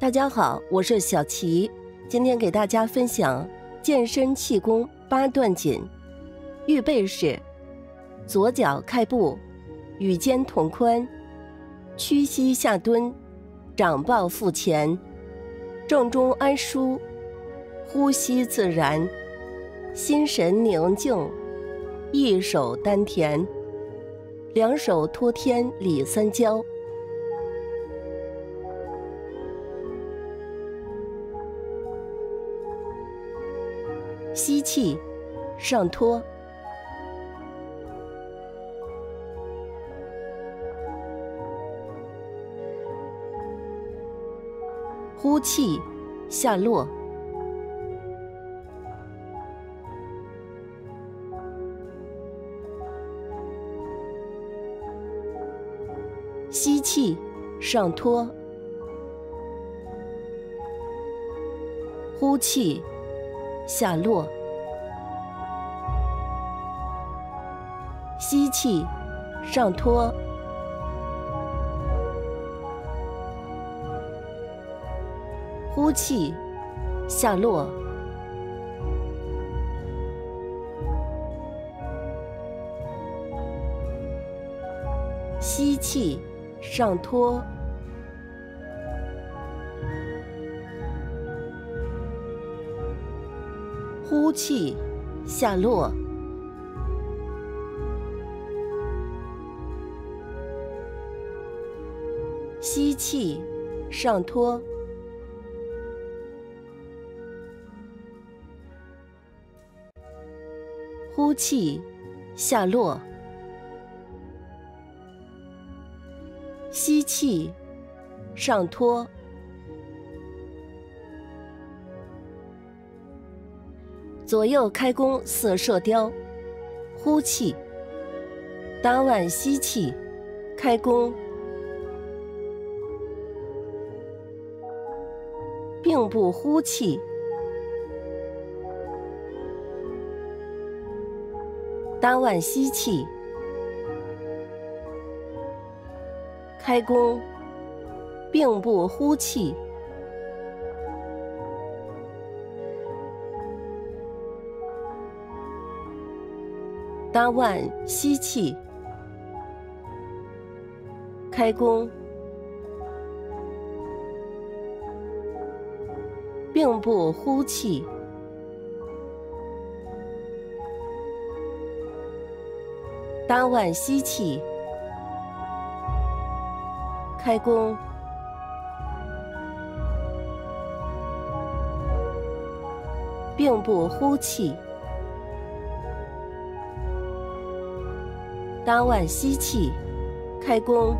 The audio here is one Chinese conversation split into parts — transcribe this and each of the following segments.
大家好，我是小齐，今天给大家分享健身气功八段锦。预备式：左脚开步，与肩同宽，屈膝下蹲，掌抱腹前，正中安舒，呼吸自然，心神宁静，一手丹田，两手托天理三焦。吸气，上托；呼气，下落；吸气，上托；呼气。下落，吸气，上托，呼气，下落，吸气，上托。呼气，下落；吸气，上托；呼气，下落；吸气，上托。左右开弓似射雕，呼气，打腕吸气，开弓，并步呼气，打腕吸气，开弓，并步呼气。八腕吸气，开弓，并步呼气，八腕吸气，开弓，并步呼气。当腕吸气，开弓，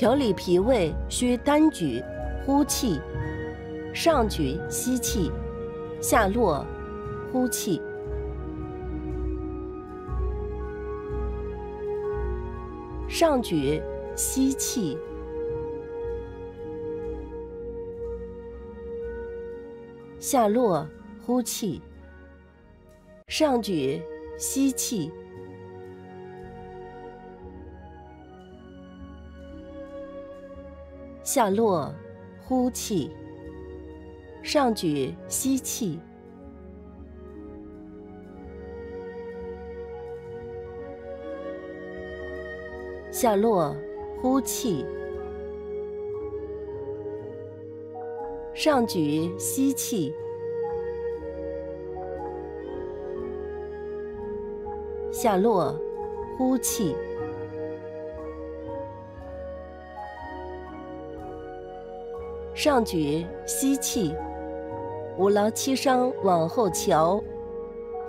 调理脾胃需单举，呼气，上举吸气，下落呼气，上举吸气，下落呼气。上举，吸气；下落，呼气。上举，吸气；下落，呼气。上举，吸气。下落，呼气；上举，吸气；五劳七伤往后翘，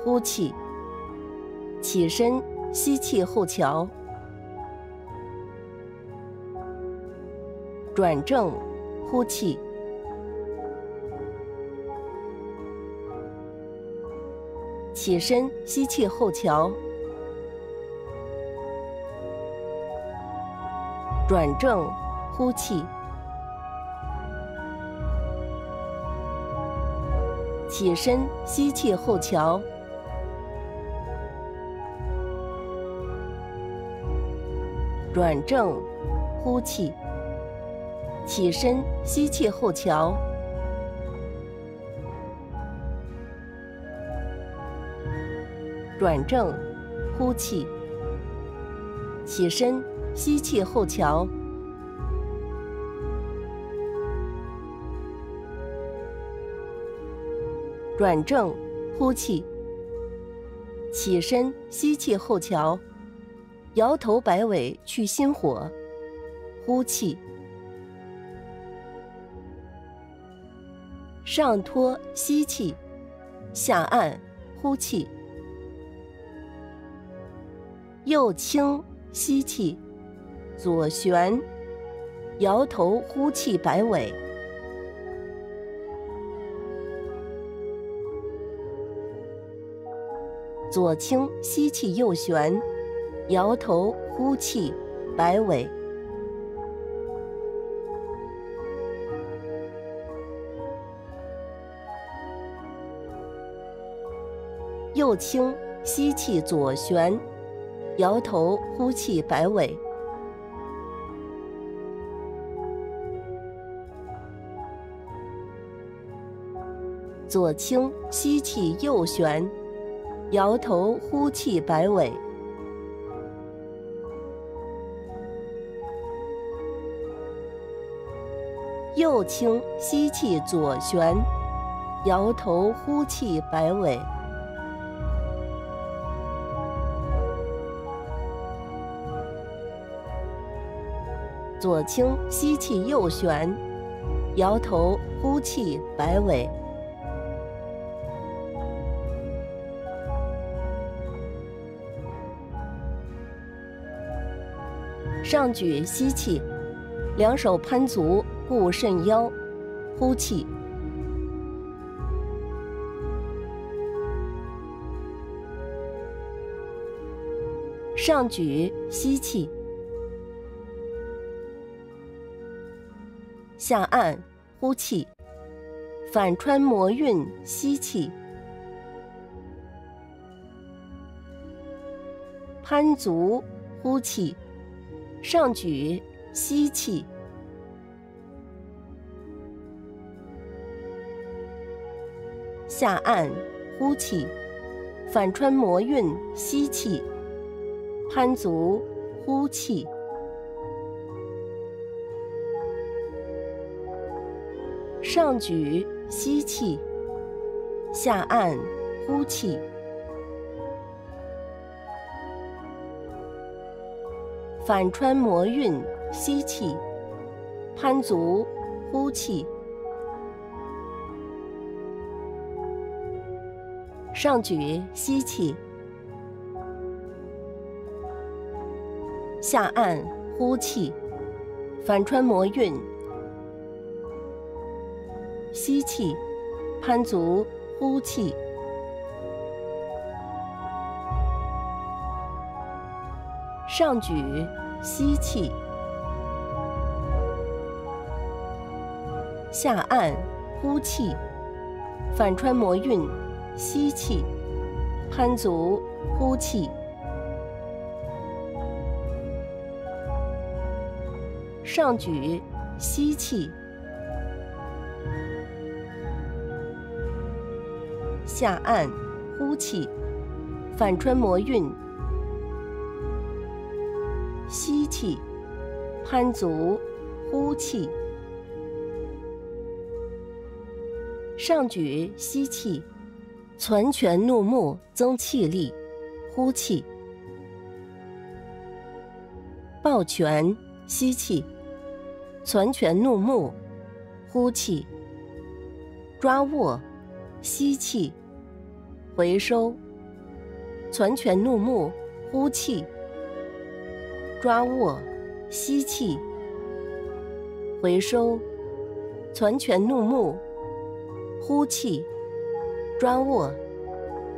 呼气；起身，吸气后瞧；转正，呼气；起身，吸气后翘。转正，呼气，起身，吸气后桥，转正，呼气。起身，吸气后桥。转正，呼气。起身，吸气后桥。转正，呼气。起身，吸气后桥。摇头摆尾去心火，呼气。上托吸气，下按呼气。右倾吸气，左旋，摇头呼气摆尾。左倾吸气，右旋，摇头呼气摆尾。右倾吸气，左旋。摇头，呼气，摆尾。左倾，吸气，右旋。摇头，呼气，摆尾。右倾，吸气，左旋。摇头，呼气，摆尾。左倾吸气，右旋，摇头呼气，摆尾。上举吸气，两手攀足固肾腰，呼气。上举吸气。下按，呼气；反穿魔运，吸气；攀足，呼气；上举，吸气；下按，呼气；反穿魔运，吸气；攀足，呼气。上举吸气，下按呼气，反穿魔运吸气，攀足呼气，上举吸气，下按呼气，反穿魔运。吸气，攀足，呼气。上举，吸气。下按，呼气。反穿魔运，吸气。攀足，呼气。上举，吸气。下按，呼气，反穿魔运，气，攀足，呼气，上举，吸气，攒拳怒目增气力，呼气，抱拳，吸气，攒拳怒目，呼气，抓握，吸气。回收，攒拳怒目，呼气；抓握，吸气；回收，攒拳怒目，呼气；抓握，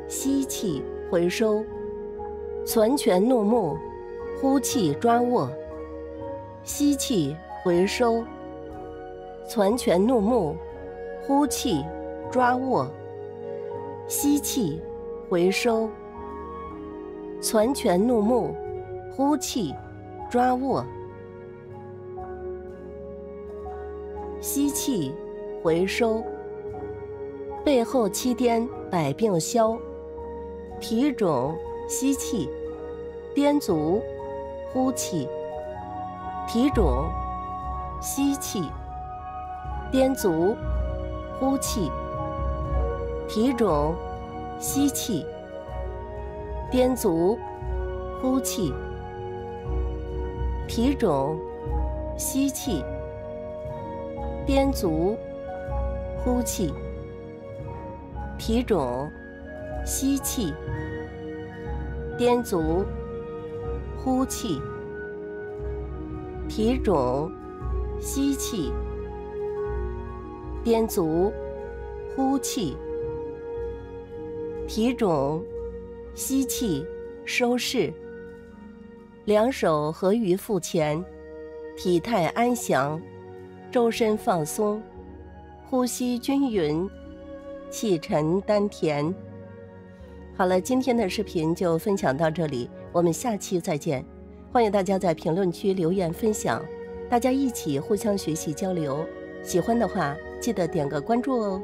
吸气；回收，攒拳怒目，呼气；抓握，吸气；回收，攒拳怒目，呼气；抓握。吸气，回收。攒拳怒目，呼气，抓握。吸气，回收。背后七颠，百病消。提踵，吸气。颠足，呼气。提踵，吸气。颠足，呼气。提踵，吸气。颠足，呼气。提踵，吸气。颠足，呼气。提踵，吸气。颠足。呼气，提踵，吸气，颠足，呼气，提踵，吸气，收势。两手合于腹前，体态安详，周身放松，呼吸均匀，气沉丹田。好了，今天的视频就分享到这里，我们下期再见。欢迎大家在评论区留言分享，大家一起互相学习交流。喜欢的话，记得点个关注哦。